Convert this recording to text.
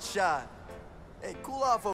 Shot. Hey, cool off